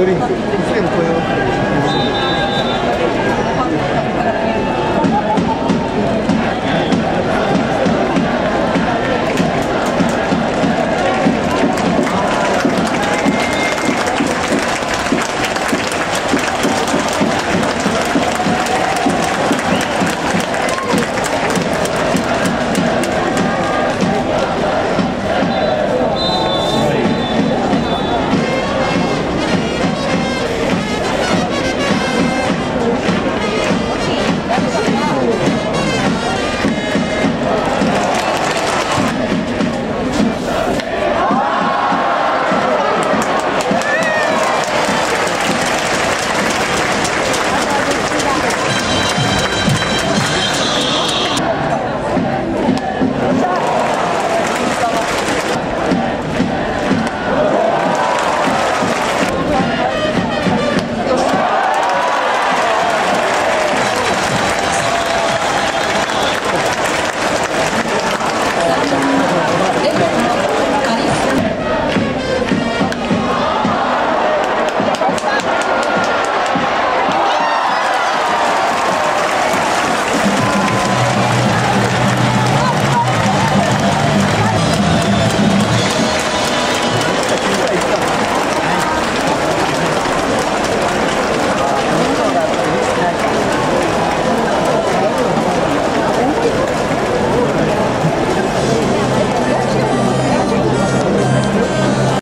Mandarim.